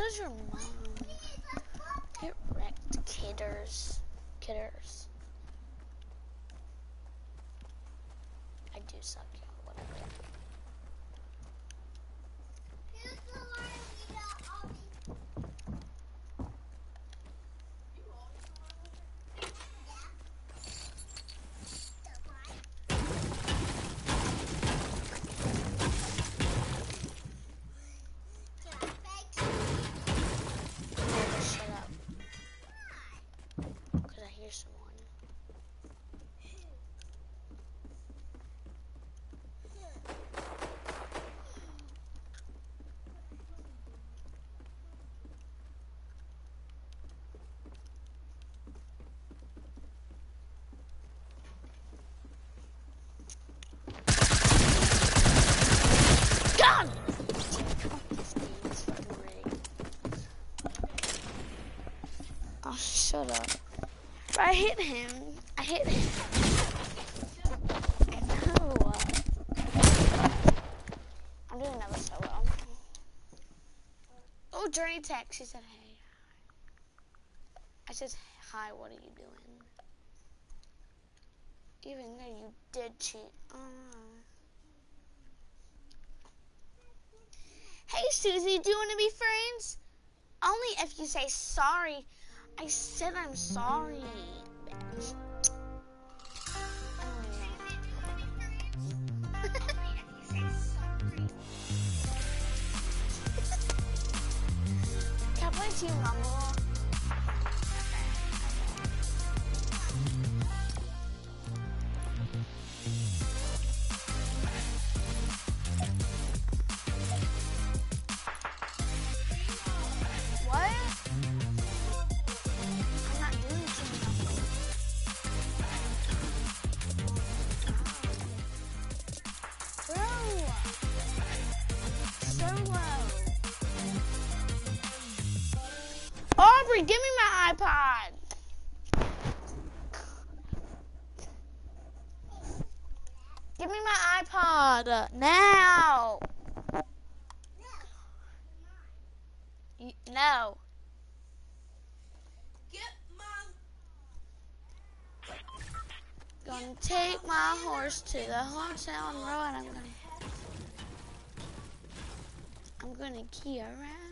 so's your mom. Get wrecked, kidders. Kidders. I do suck, y'all. Whatever. Never shut up. Because I hear someone. God! This game is fucking rigged. Oh, shut up. But I hit him. I hit him. No. I'm doing another solo. Oh, Journey text. She said, hey. I said, hi, what are you doing? Even though you did cheat. Oh. Hey, Susie, do you want to be friends? Only if you say sorry. I said I'm sorry. play Team Rumble? Give me my iPod. Give me my iPod now. No. Gonna take my horse to the hotel and run. I'm gonna. I'm gonna key around.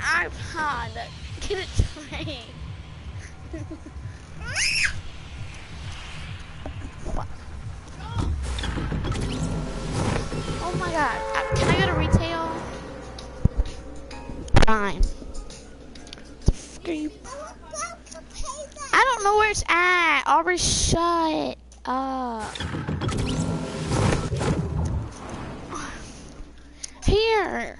My iPod! Get it. Fuck. Oh my god. Uh, Can I go to retail? Fine. I don't know where it's at. Aubrey, shut up. Here.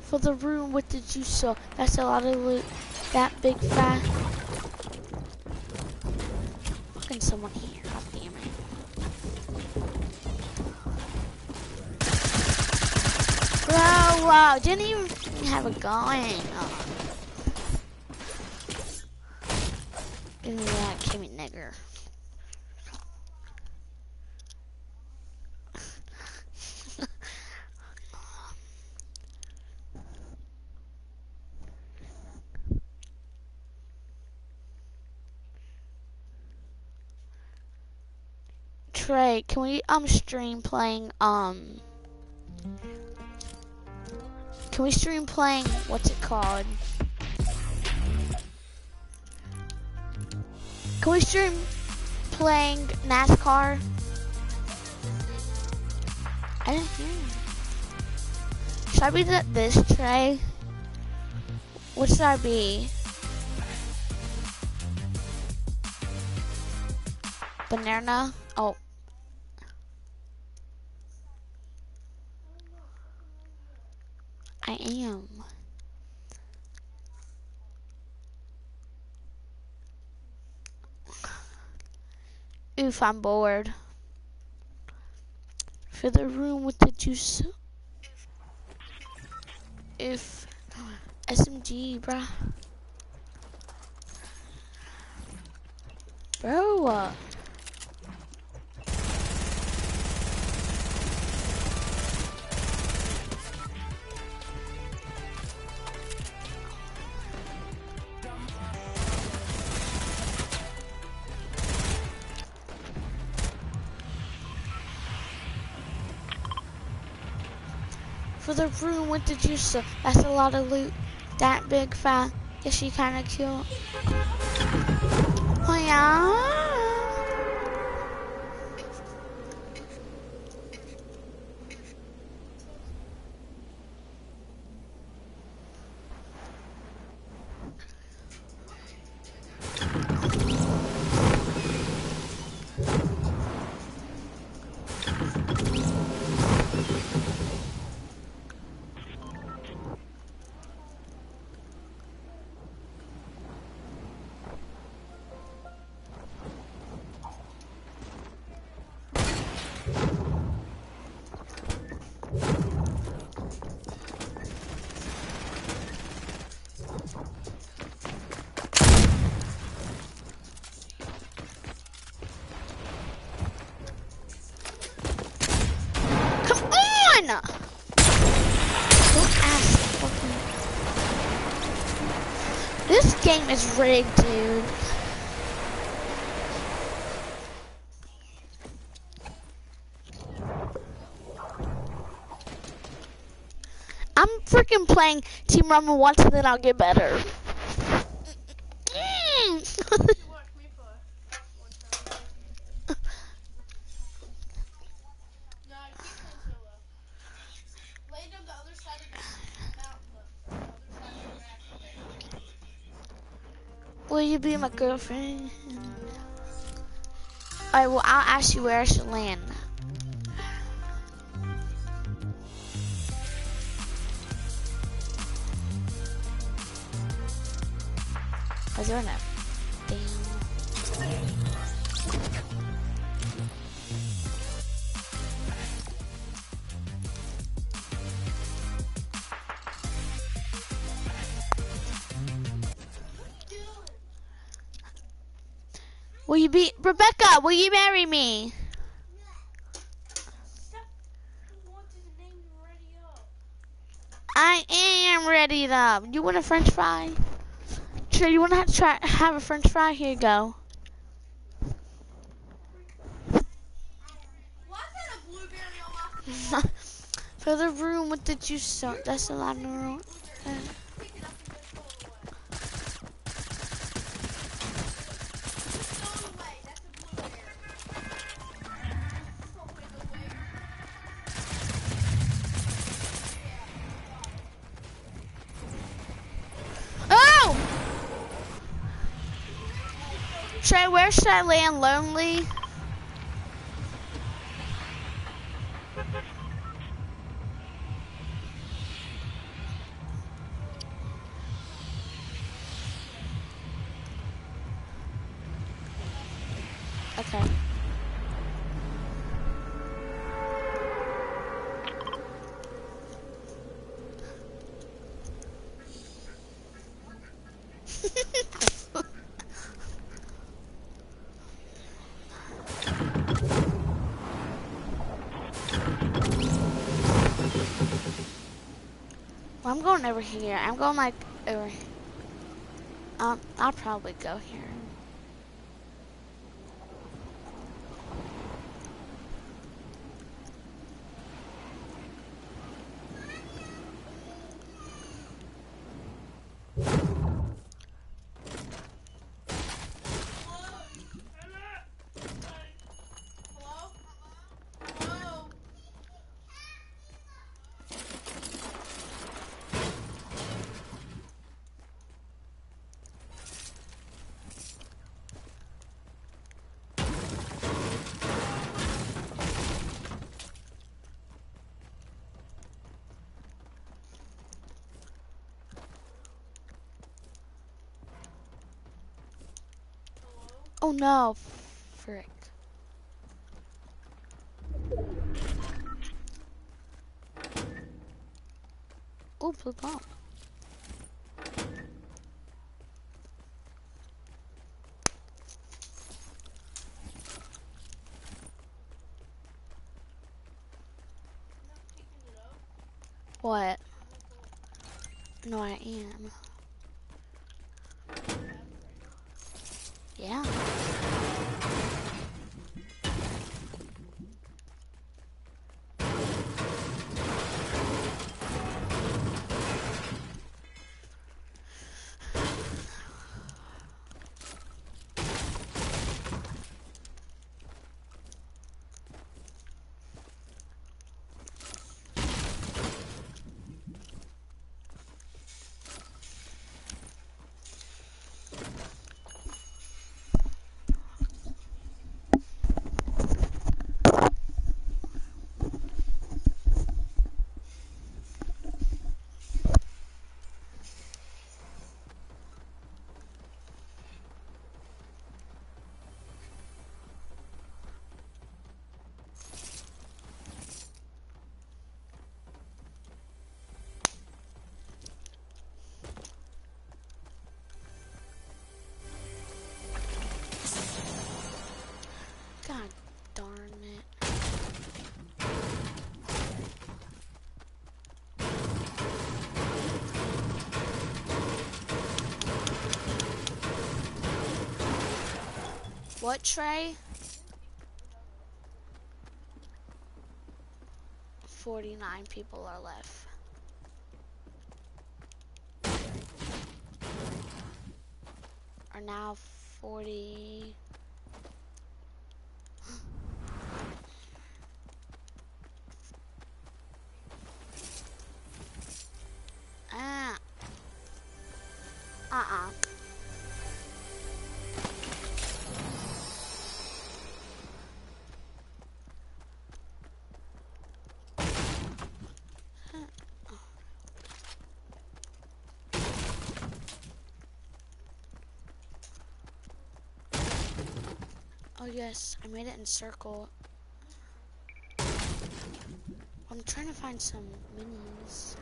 For the room with the juice, so that's a lot of loot. That big fat. Fucking someone here. God damn it. Bro, wow, didn't even have a gun. Oh. Give me that, give me nigger. Trey, can we um stream playing um Can we stream playing what's it called? Can we stream playing NASCAR? I didn't hear you. Should I be th- this Trey? What should I be? Banana? Oh. I am. Oof, I'm bored. For the room with the juice. If SMG, bruh. Bro. uh, For the room with the juice, uh, that's a lot of loot. That big fat, is she kinda cute? Oh yeah. Game is rigged, dude. I'm freaking playing Team Rumble once and then I'll get better. Mm. Watch me for one time. No, keep playing solo. Land on the other side of the mountain. The other side of the map. Will you be my girlfriend? Alright, well, I'll ask you where I should land. Is there enough? You be Rebecca? Will you marry me? I am ready though. You want a French fry? Sure, you want to try have a French fry? Here you go. For the room with the juice, that's a lot of room. Where should I land? Lonely? Okay. I'm going over here. I'm going like over. Um, I'll probably go here. Hello? Hello? Oh no, frick. Oh, blue bomb. not picking it up. What? No, I am. Yeah. God darn it. What Trey? 49 people are yes, I made it in circle. I'm trying to find some minis.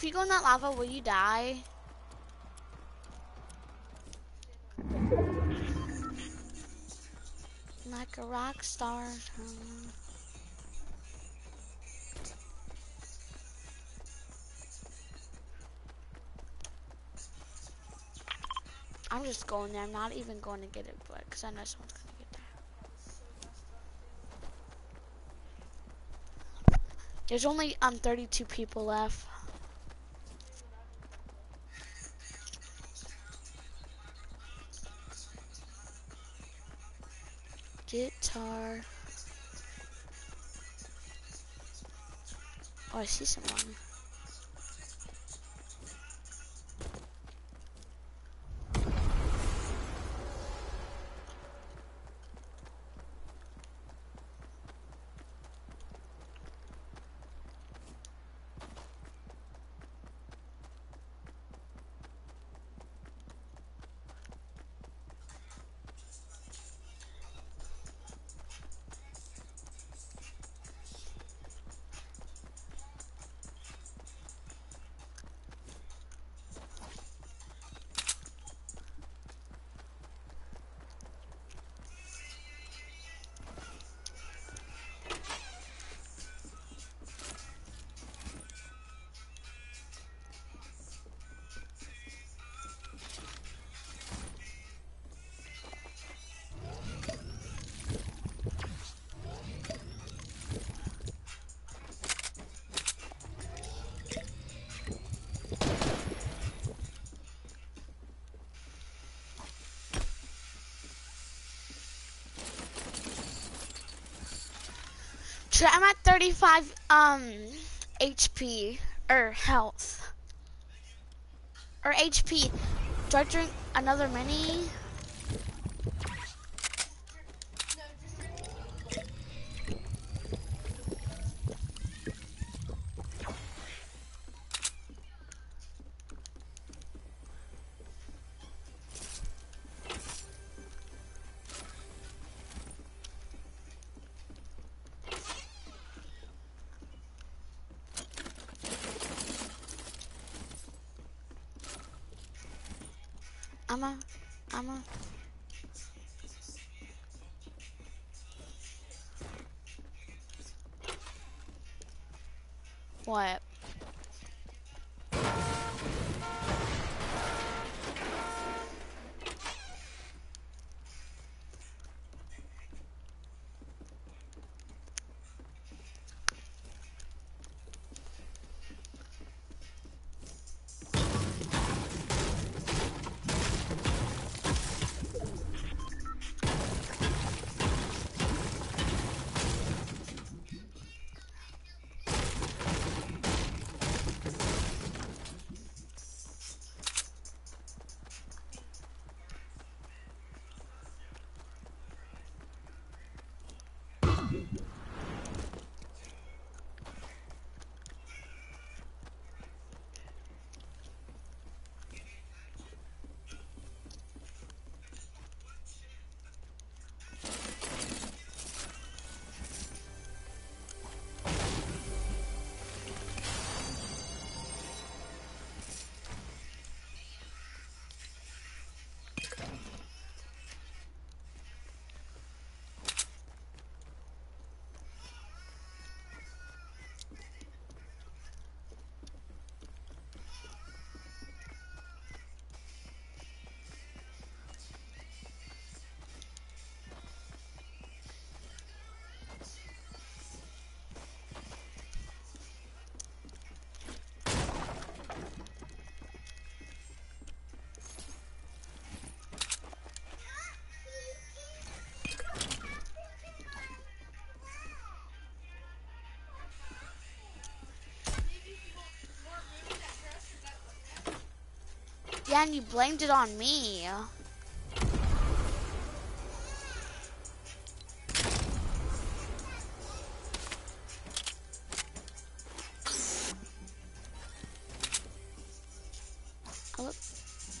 If you go in that lava, will you die? Like a rock star. I'm just going there. I'm not even going to get it, but because I know someone's gonna get there. There's only um 32 people left. Guitar. Oh, I see someone. Shit, I'm at 35 um HP or health or HP. Do I drink another mini? I'm a, I'm a. What? Come Yeah, and you blamed it on me.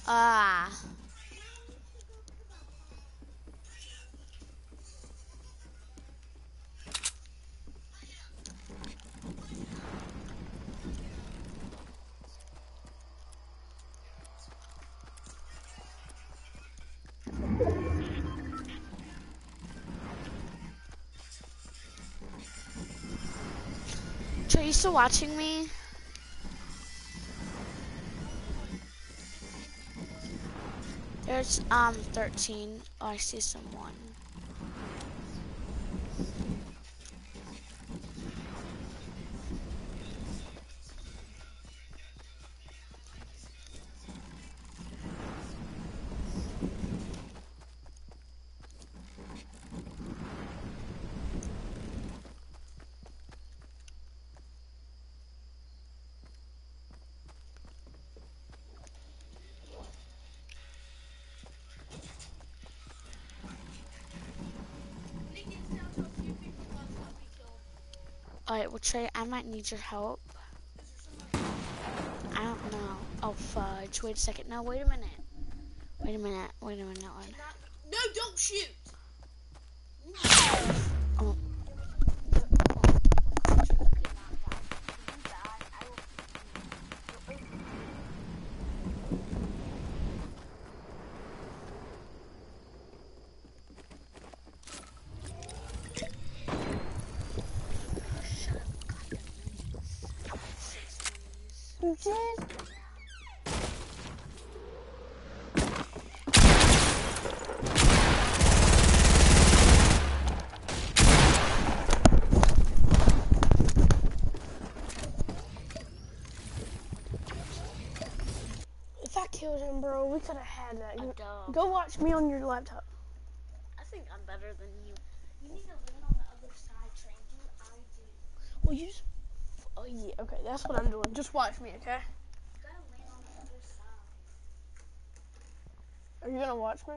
Ah. Still watching me? There's um 13. Oh, I see someone. Nick, it's down to a few people left. Help me kill 'em. Alright, well Trey, I might need your help. I don't know. Oh fudge. Wait a second. No, wait a minute. Wait a minute. Wait a minute. Wait. Not, no, don't shoot. Oh. If I killed him, bro, we could have uh, had that. A You- Go watch me on your laptop. I think I'm better than you. You need to lean on the other other side, Train. Do I do. Well, you just. Oh, yeah, okay, that's what I'm doing. Just watch me, okay? You gotta land on the other side. Are you gonna watch me?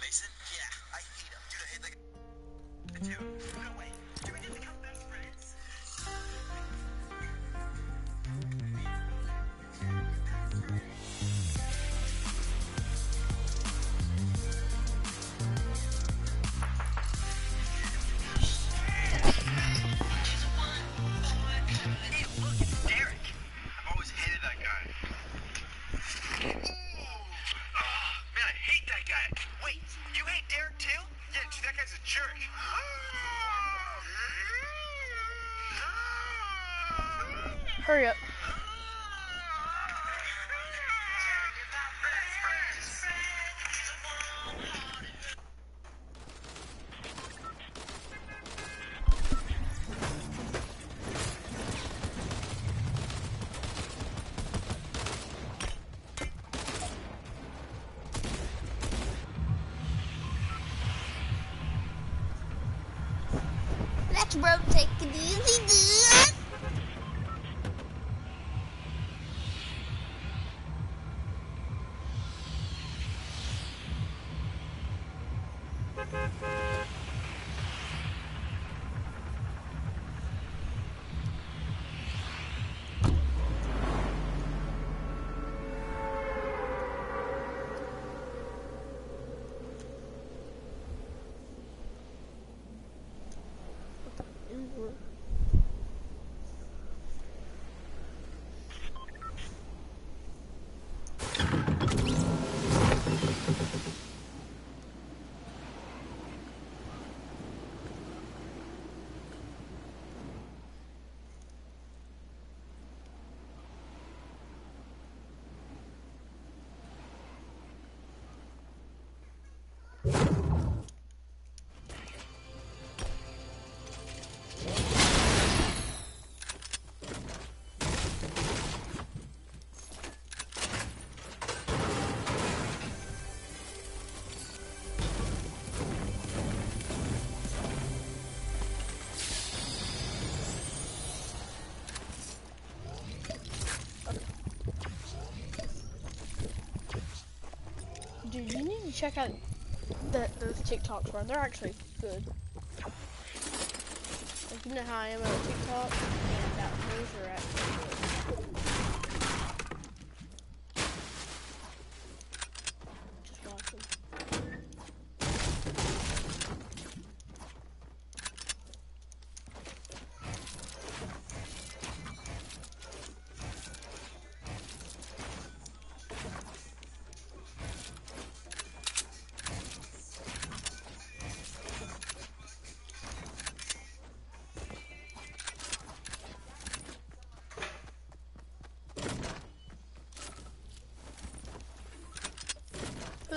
Mason? Yeah, I hate him. Dude, I hate like. Dude, no Bro. Take it easy, Dude, you need to check out the, those TikToks, bro. They're actually good. Like, you know how I am on TikTok? And that, actually good.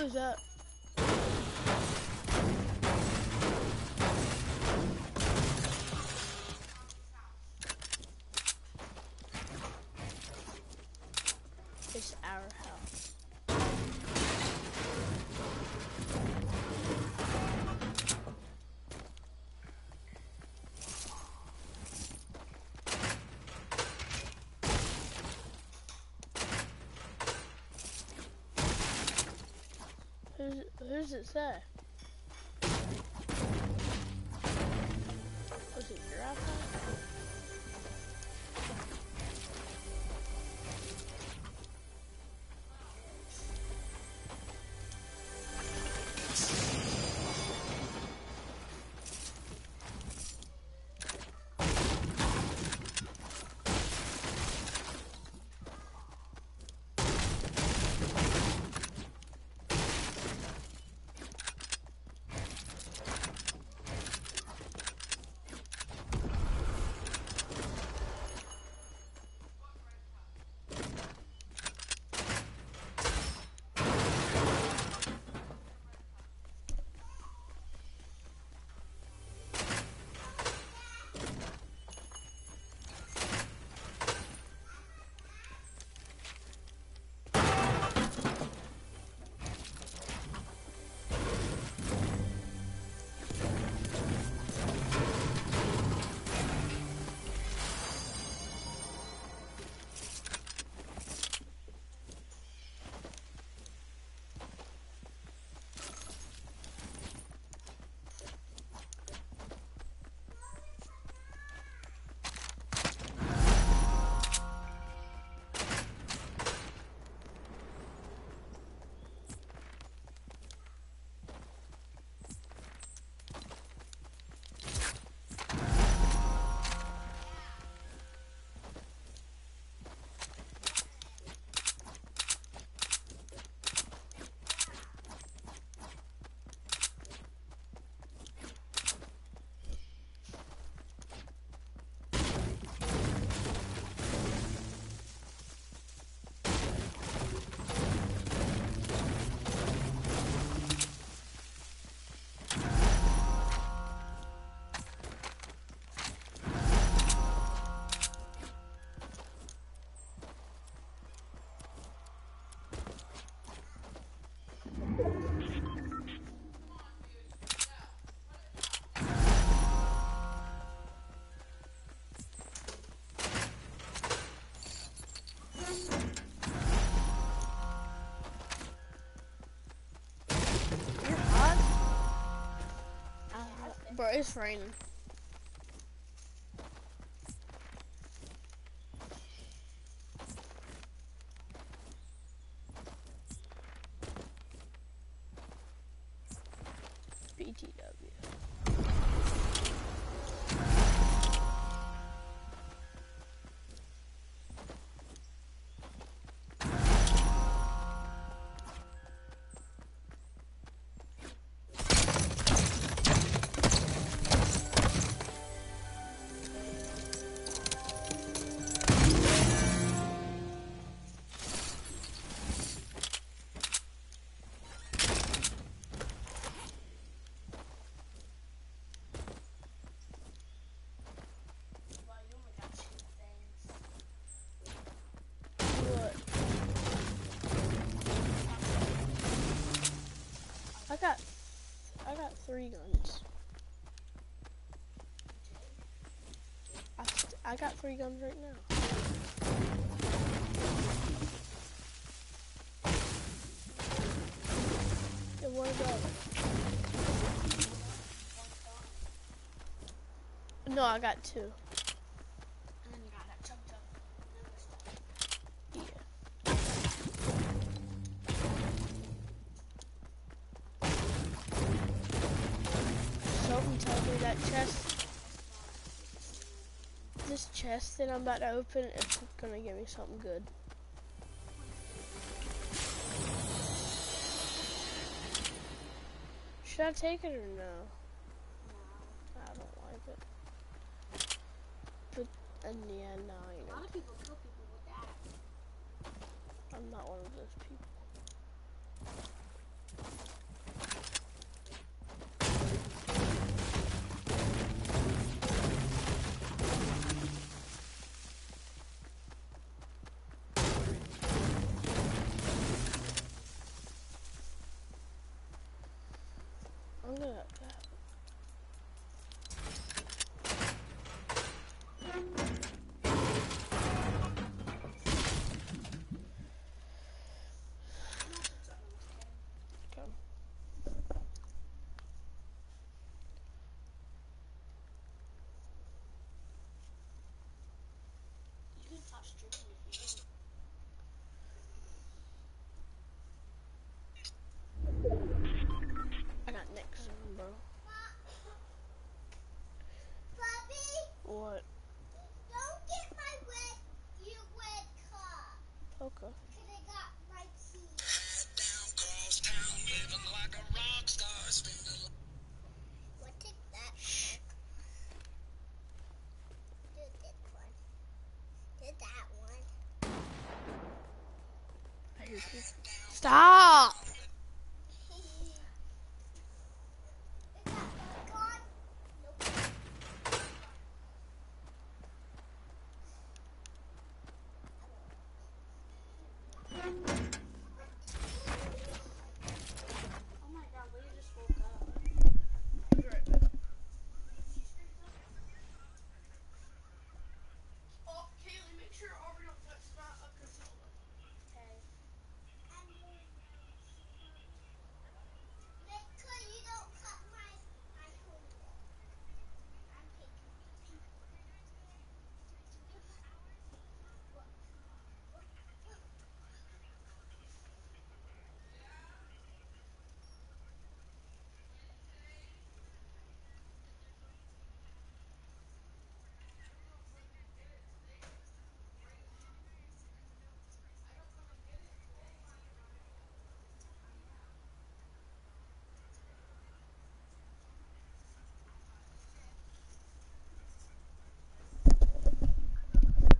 Who's that? It's our house. Who's it say? Bro, it's raining. Three guns. I, got three guns right now. And what about No, I got two. That I'm about to open is gonna give me something good. Should I take it or no? No. I don't like it. But, and yeah, no, I ain't A lot of people kill people with that. I'm not one of those people. I'm gonna have to have come. You Stop! Is that one gone? Nope. Oh my god, Leah just woke up. Oh, Kaylee, make sure Aubrey don't touch that up your shoulder. Okay. Make sure you don't cut my my homework. I'm taking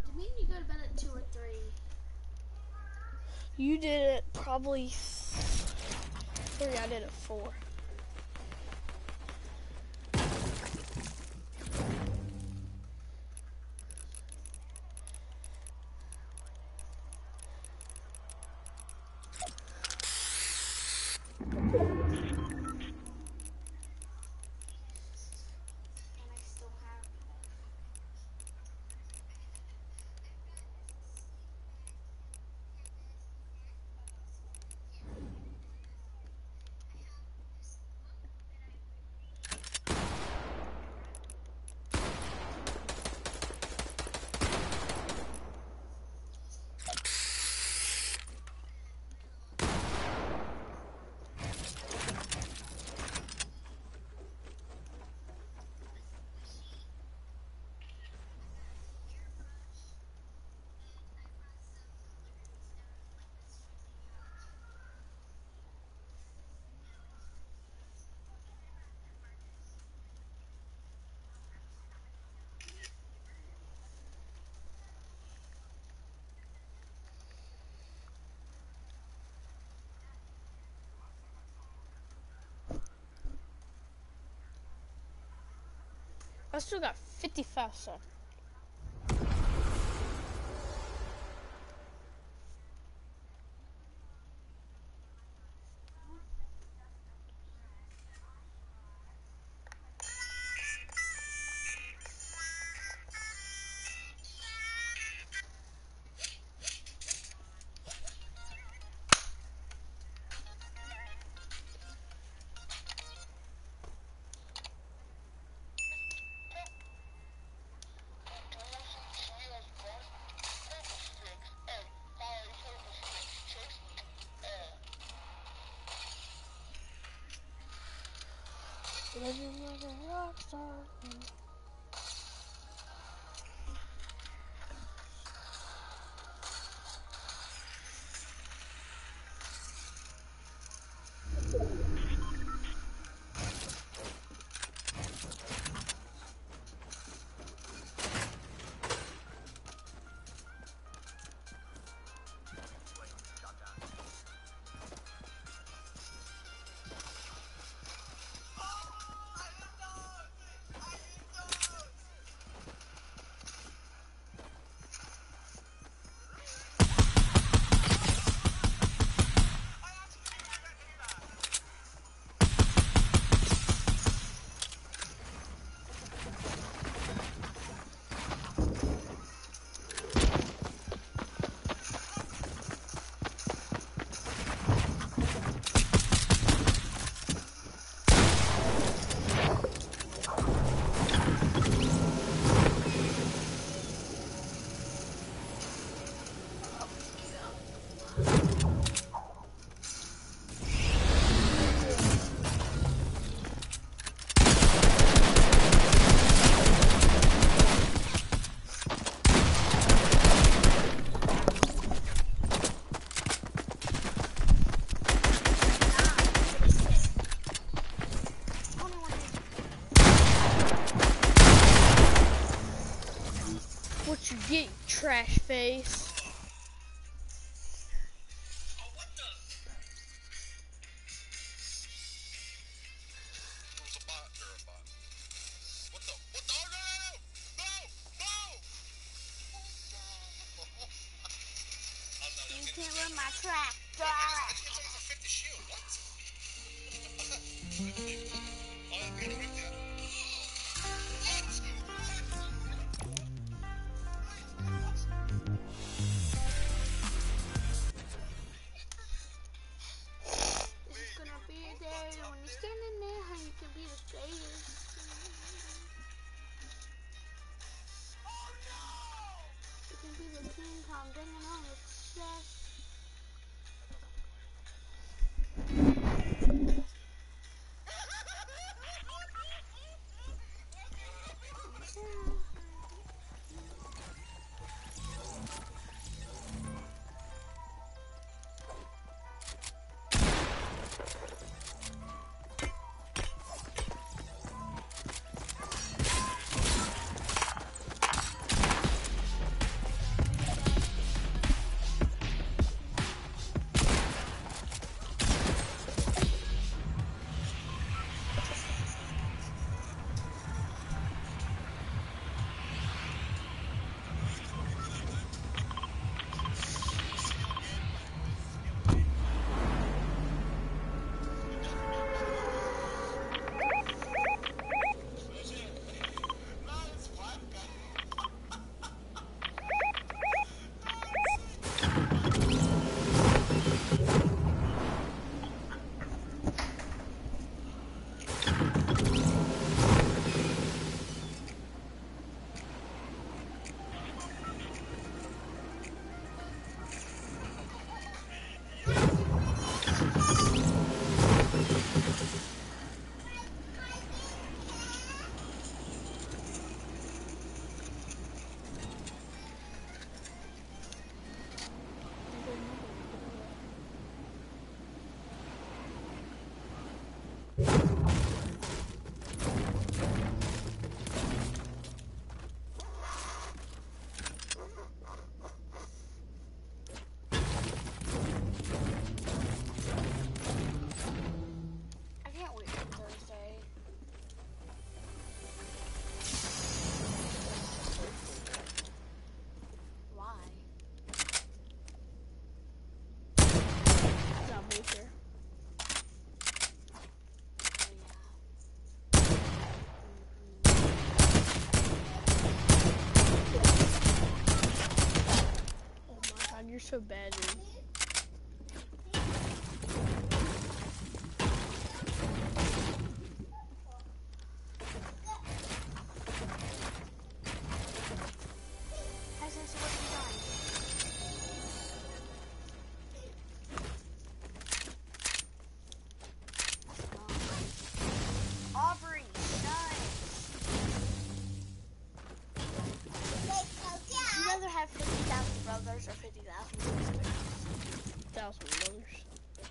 Do me and you go to bed at 2 or 3? You did it probably three. I did it four. I still got 50 faster. living like a rock star. 拿出来。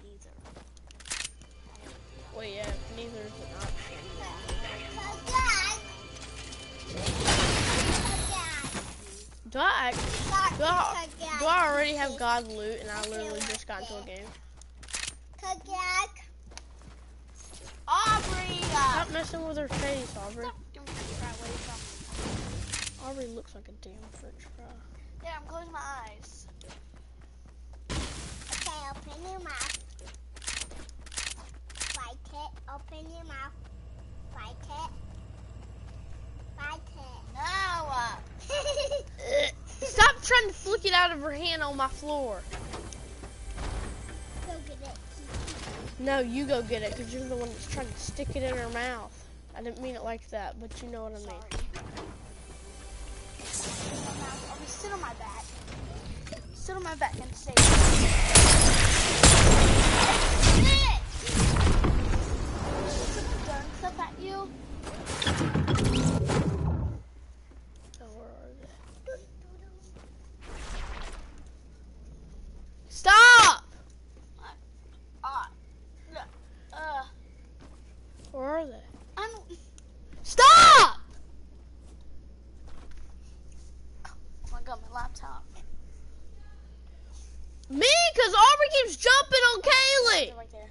Neither. Wait, yeah, neither is an option. Do I, do I, do I already have God loot and I literally just got into a game? Aubrey! Stop messing with her face, Aubrey. stop doing that right away. Aubrey looks like a damn french fry. Yeah, I'm closing my eyes. Open your mouth. Bite it. Open your mouth. Bite it. Bite it. No! Stop trying to flick it out of her hand on my floor. Go get it. No, you go get it because you're the one that's trying to stick it in her mouth. I didn't mean it like that, but you know what I mean. sorry. Sit on my back. Sit on my back and say. Someone throwing stuff at you? So where are they? Stop! Uh, uh, Where are they? I don't. Stop! Oh my god, my laptop. Me, because Jumping on Kaylee. They're right there.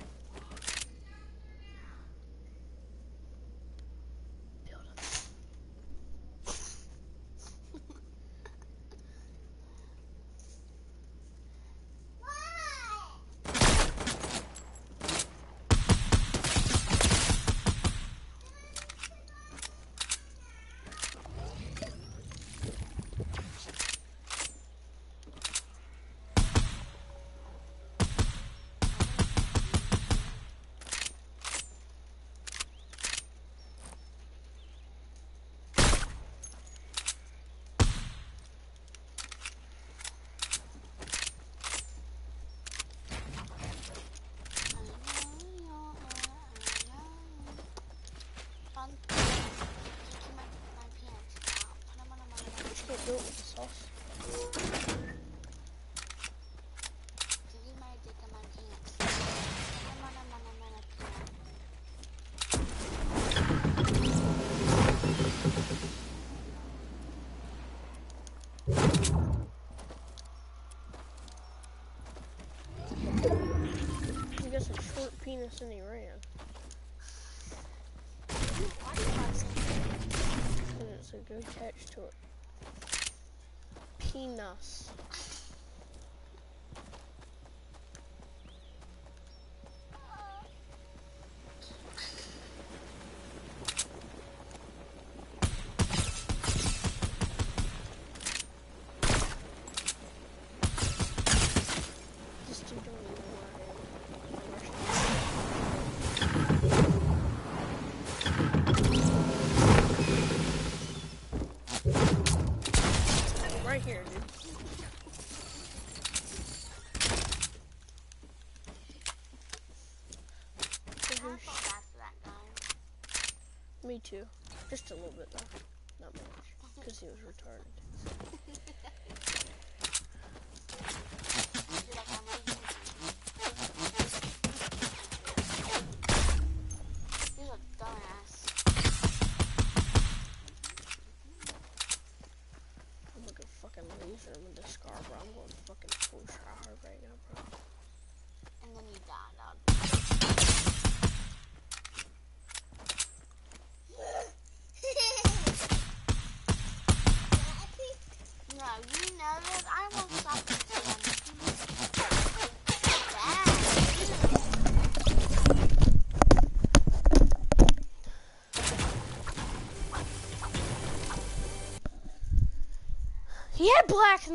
Just can't do it with the sauce. He got some penis and he ran. And it's a good catch to it. Penis. Just to don't even worry. Right here, dude. Me too. Just a little bit though. Not much. Because he was retarded.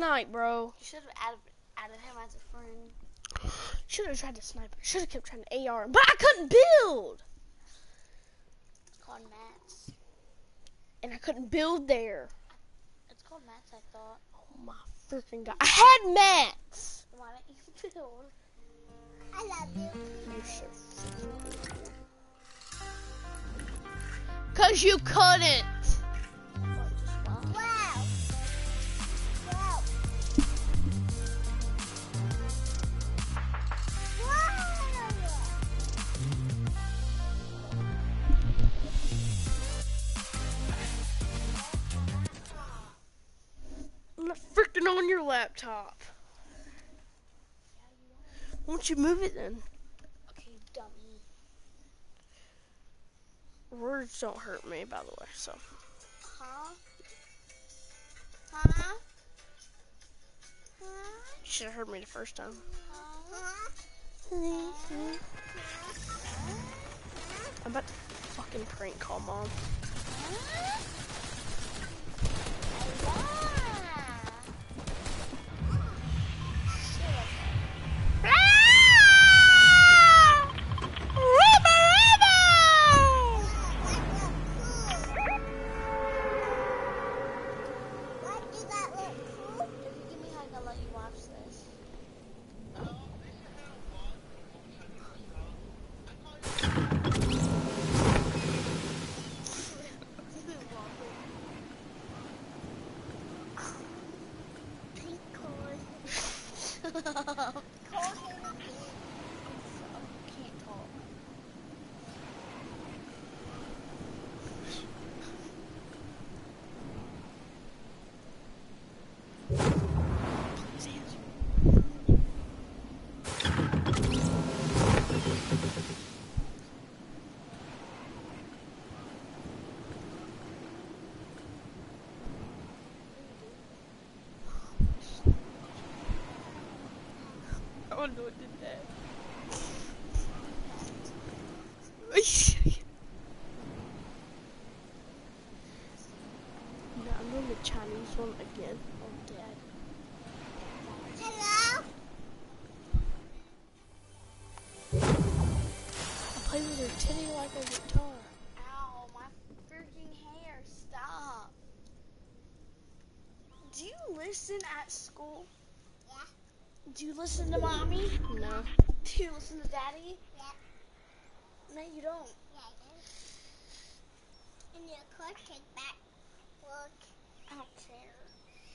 He had Black Knight, bro. You should have added, added him as a friend. Should have tried to snipe. Should have kept trying to AR, him, but I couldn't build, It's called Mats. and I couldn't build there. It's called Mats, I thought. Oh my freaking god! I had mats. Why don't you build? I love you. Freaking cool. Cause you couldn't. Laptop. Won't you move it then? Okay, dummy. Words don't hurt me, by the way. So Huh? Huh? Huh? you should have heard me the first time. Huh? I'm about to fucking prank call mom. Why does that look cool? If you give me a hug, I'll let you watch this. Pink corn. Can't Corn. talk. I wonder what did that. no, I'm doing the Chinese one again. Oh, dad. Hello? I play with her titty like a guitar. Ow, my freaking hair. Stop. Do you listen at school? Yeah. Do you listen to mommy? No. Do you listen to daddy? Yeah. No, you don't. Yeah, I do. And your car take back. Look. I don't care.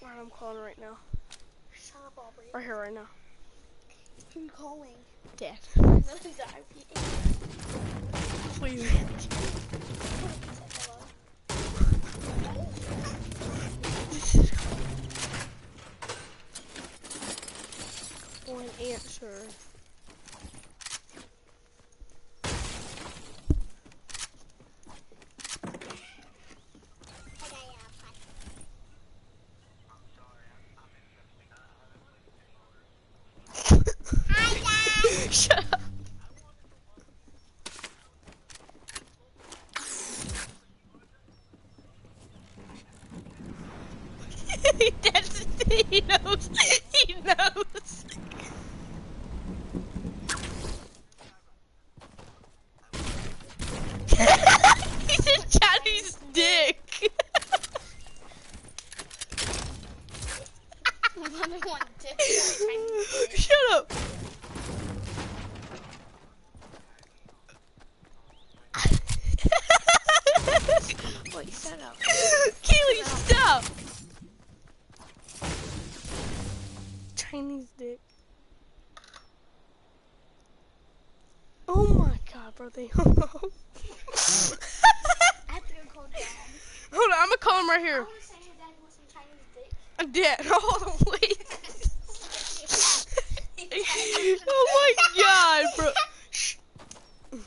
Alright, I'm calling right now. Shut up, Aubrey. Right here, right now. I'm calling? Dad. I know who's the IP. Please. One answer. I got your iPod. Hi, Dad. Shut up. That's, he knows. He knows. He's a Chinese dick. One one dick. Tiny dick. Shut up. Wait, shut up. Keely, stop. Chinese dick. Oh my god, bro, they hung up. I have to go call Dad. Hold on, I'm gonna call him right I here. want to say, hey, Dad, you want some Chinese dick? I'm dead. Hold on, wait. oh my god, bro. Shh. Hey,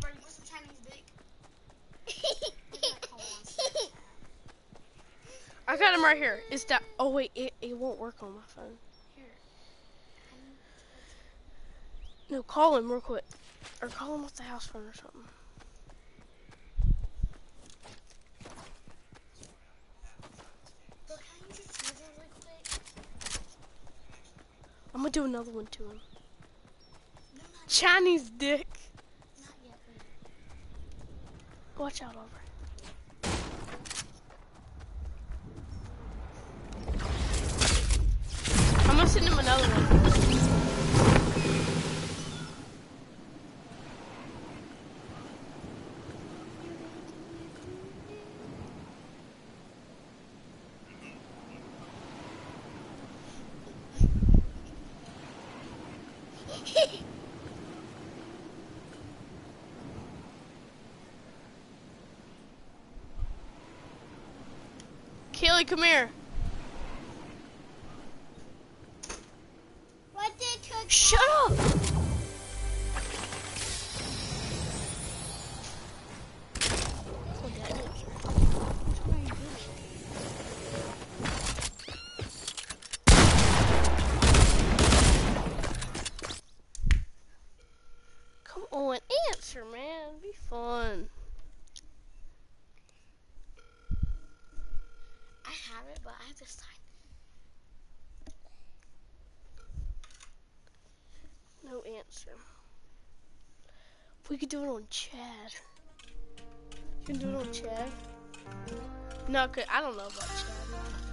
bro, you want some Chinese dick? I got him right here. It's that. Oh wait, it, it won't work on my phone. Here. No, call him real quick, or call him off the house phone or something. I'm to do another one to him. No, Chinese dick. not yet. Watch out, over. I'm gonna send him another one. Kaylee, come here. What did cook? Shut up! To sign. No answer. We could do it on Chad. You can do it on Chad. No, I don't know about Chad.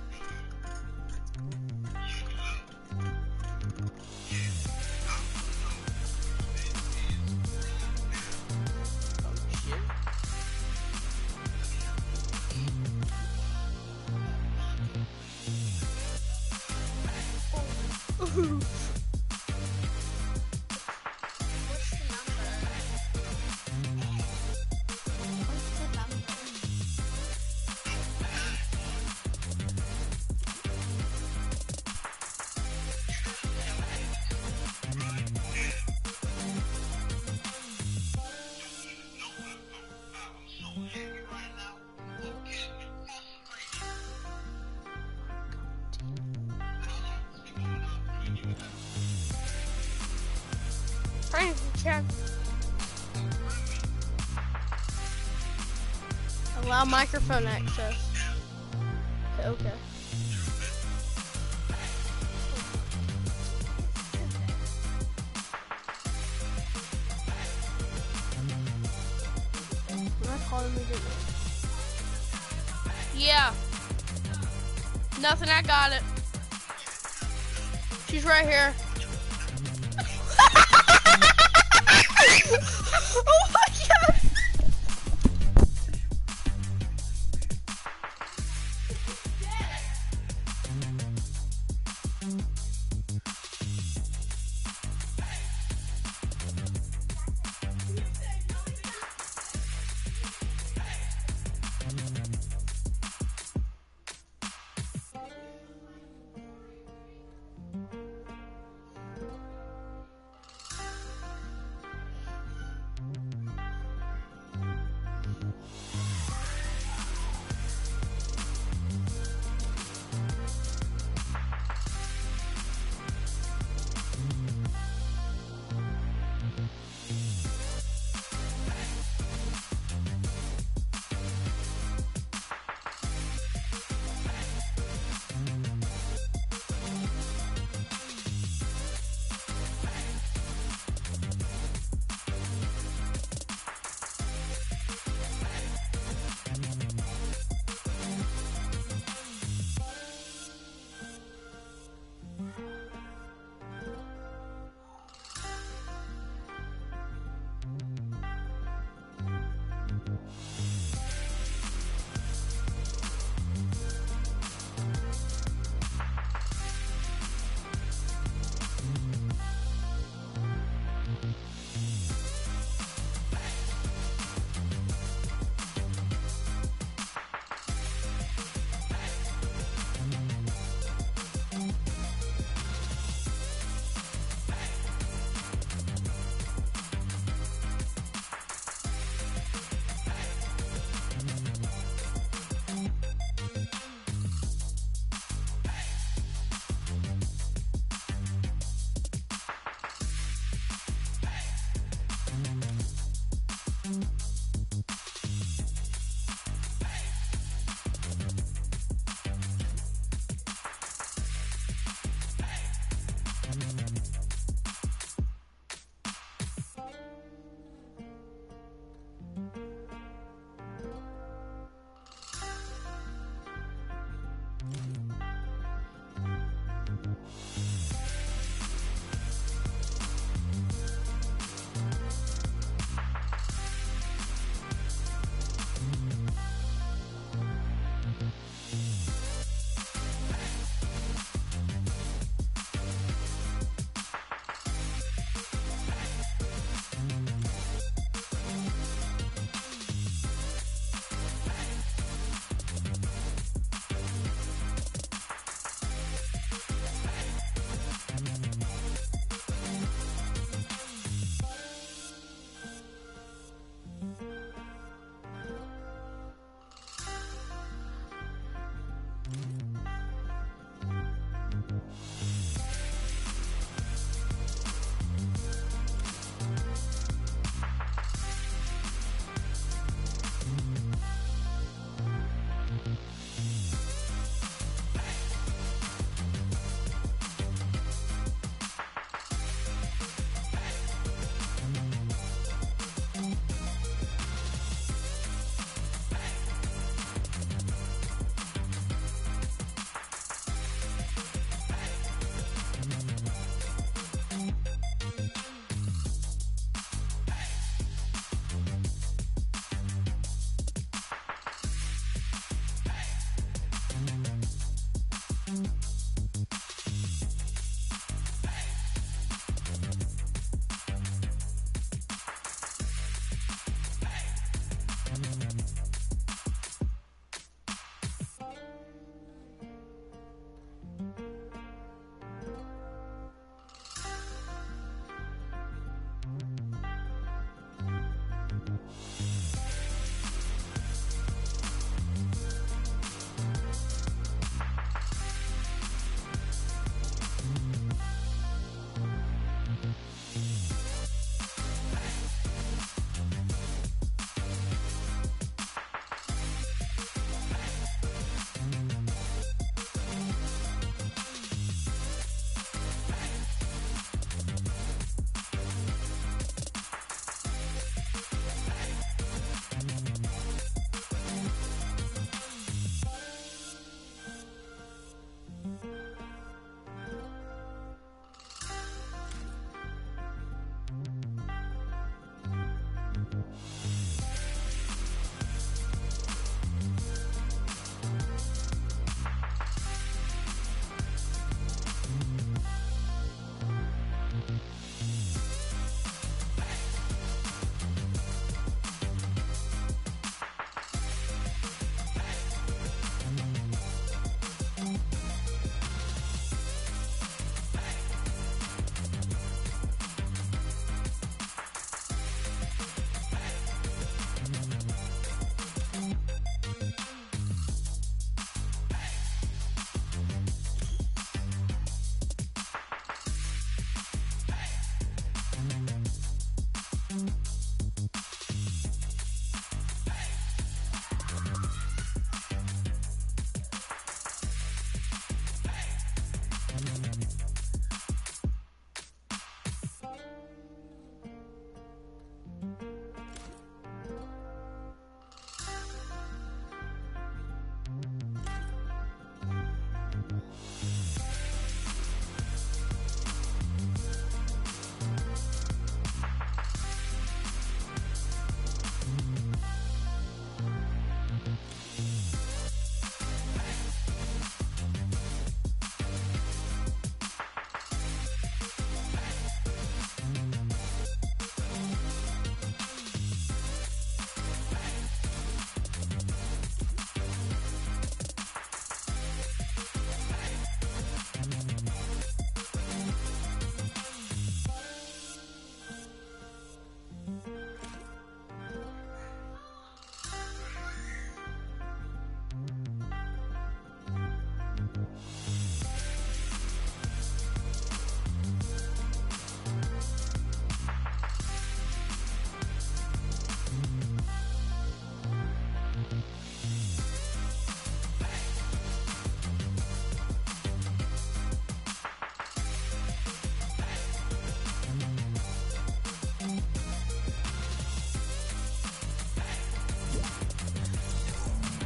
Microphone access.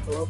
Hello?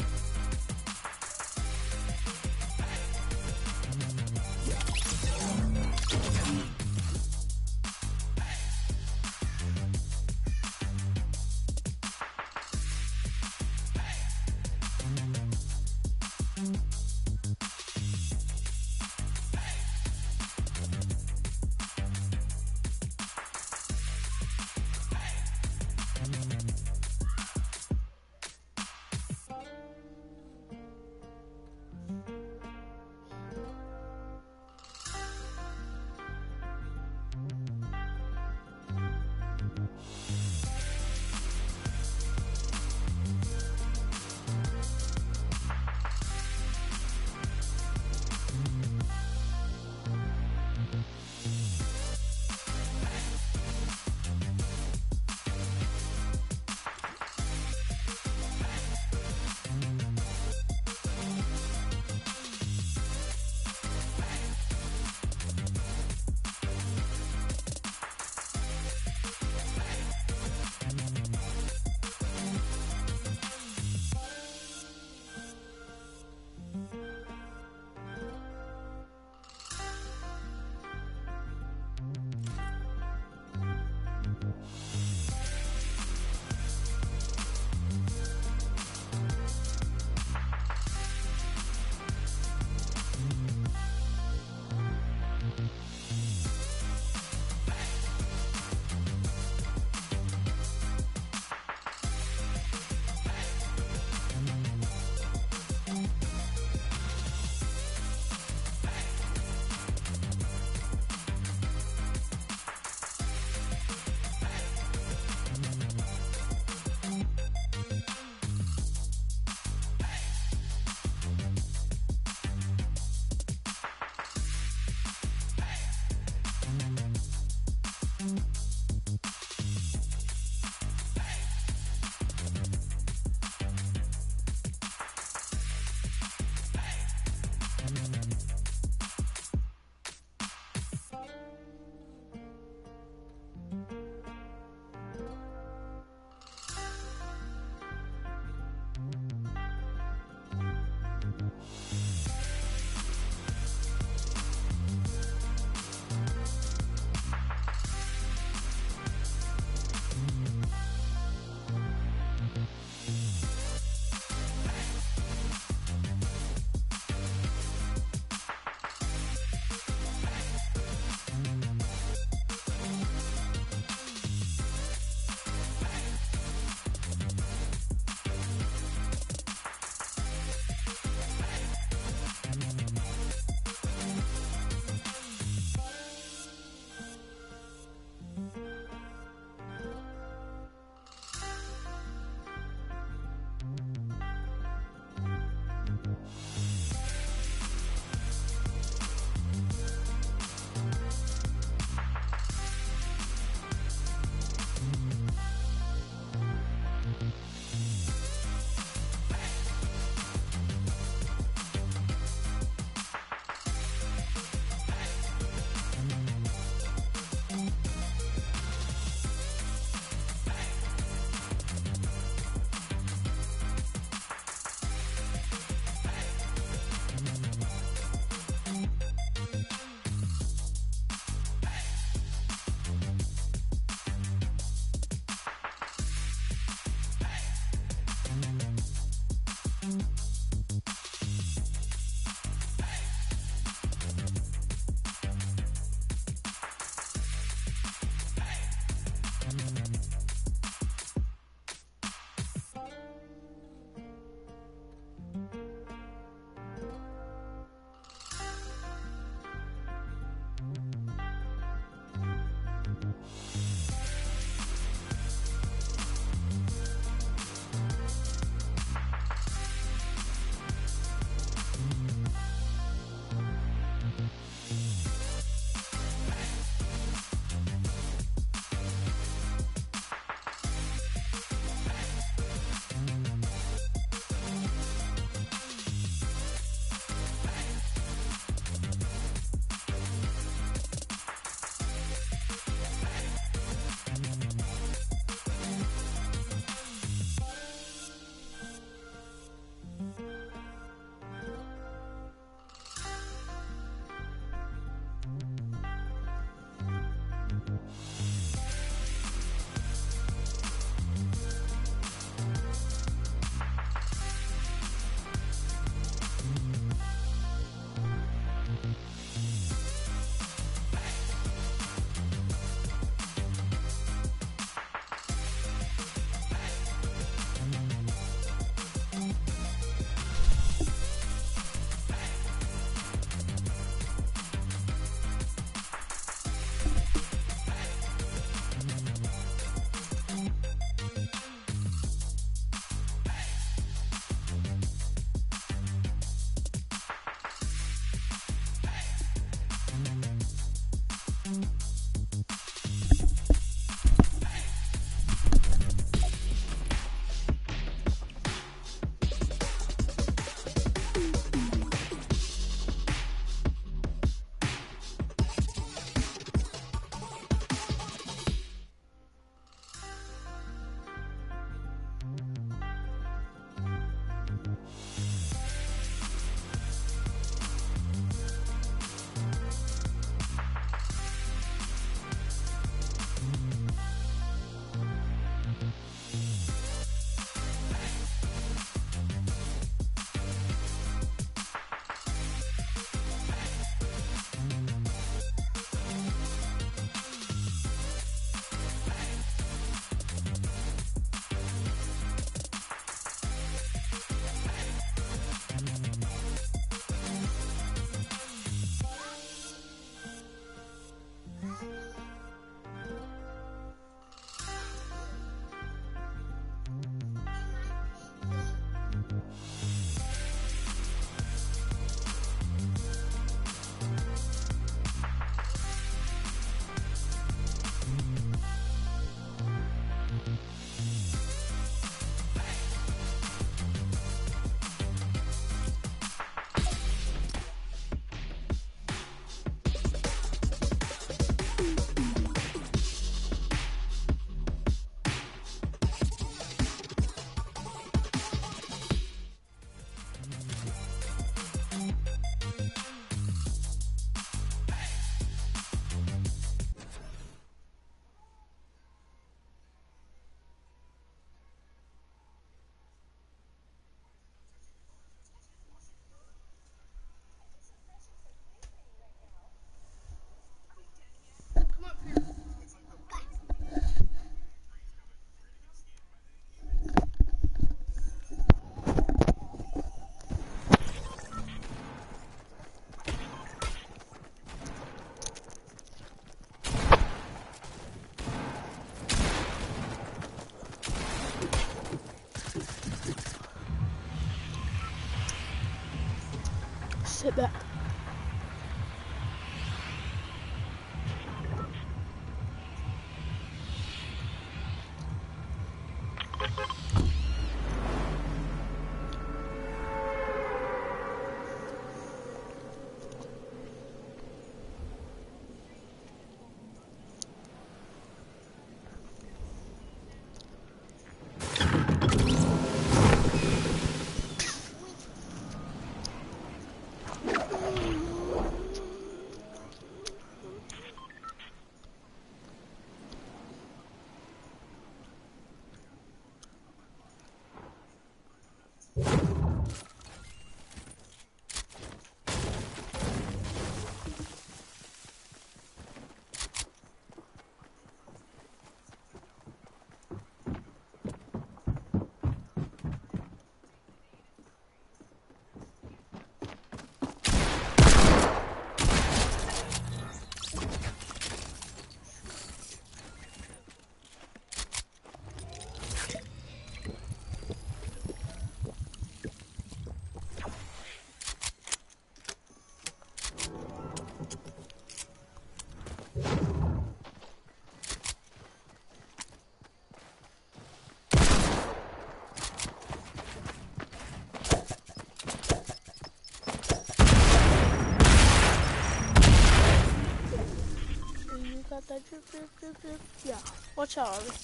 Yeah, watch out.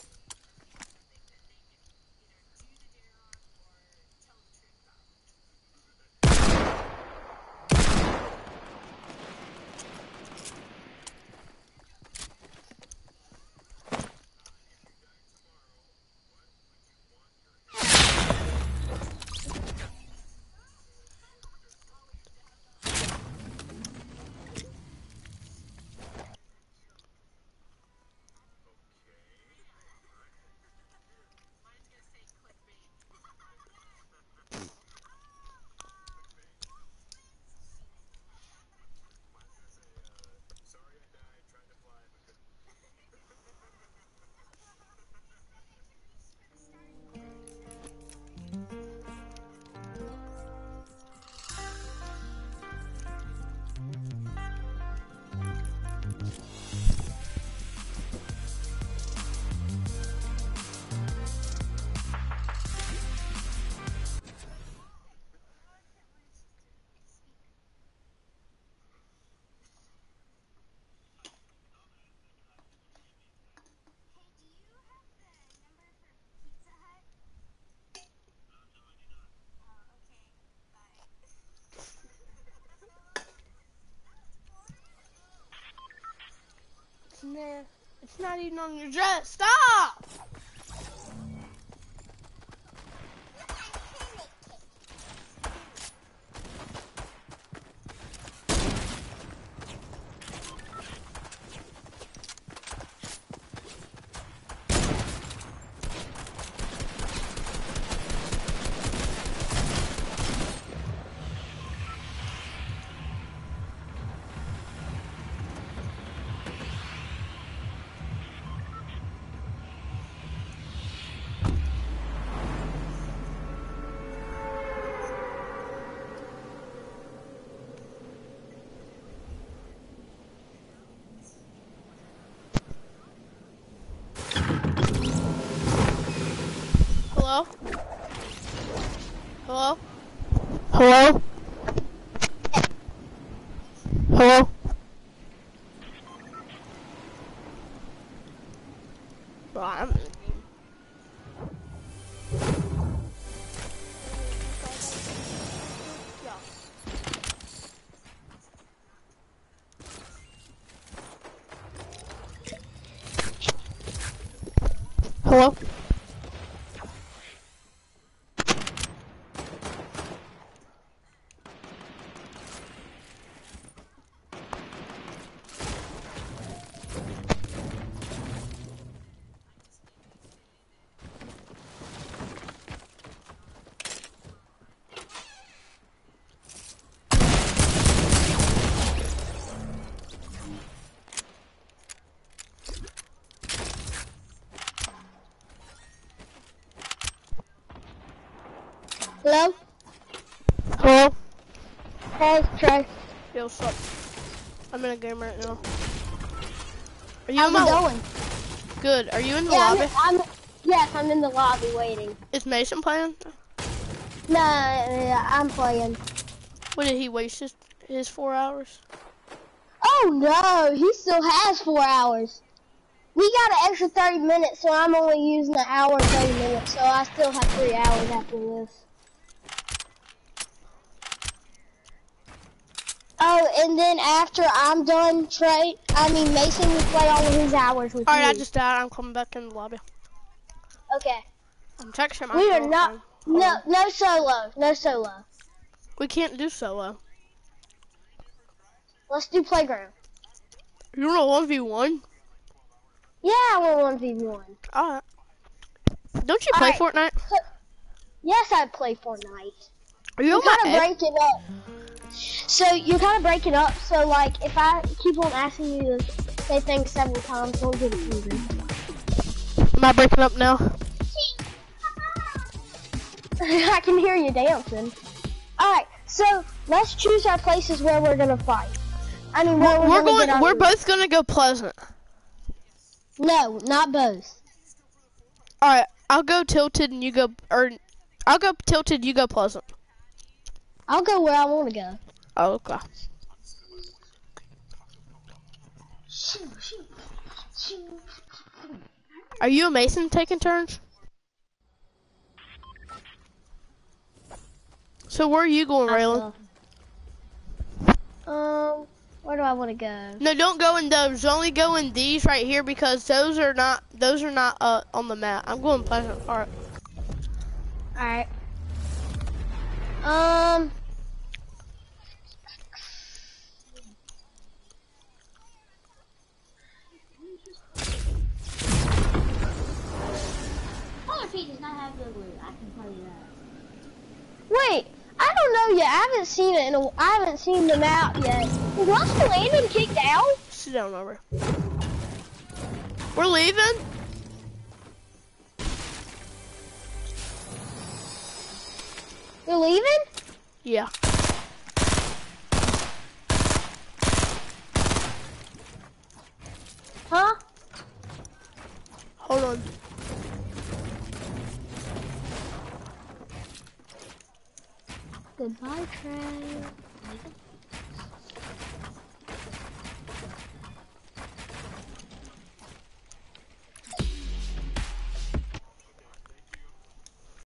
It's not even on your dress. Stop! Hello? Hello? Hello? Hey, Trey. Yo. I'm in a game right now. Are you in the going? Good. Are you in the yeah, lobby? I'm, I'm, yes, I'm in the lobby waiting. Is Mason playing? No, I'm playing. What did he waste his, his four hours? Oh no, he still has four hours. We got an extra 30 minutes, so I'm only using an hour and 30 minutes, so I still have three hours after this. After I'm done, Trey, I mean Mason will play all of his hours with All right, you. I just died. I'm coming back in the lobby. Okay. I'm texting my We are not, Hold no, no solo, no solo. We can't do solo. Let's do playground. You want a one v one? Yeah, I want 1v1. All right. Don't you play All Fortnite? Yes, I play Fortnite. Are you You on my kind of egg? break it up. So you're kind of break it up. So like, if I keep on asking you to say things seven times, don't get it angry. Am I breaking up now? I can hear you dancing. All right, so let's choose our places where we're gonna fight. I mean, where we're, We're going. We're both gonna go Pleasant. No, not both. All right. I'll go Tilted and you go, or I'll go Tilted. You go Pleasant. I'll go where I want to go. Oh, okay. Are you and Mason taking turns? So where are you going, Raylan? Um, where do I want to go? No, don't go in those. Only go in these right here because those are not those are not uh on the map. I'm going Pleasant Park. All right. Um. Wait, I don't know yet. I haven't seen it in a. I haven't seen the map yet. Was Russell Landon kicked out? Sit down over. We're leaving. You're leaving? Yeah. Huh? Hold on. Goodbye, Trey.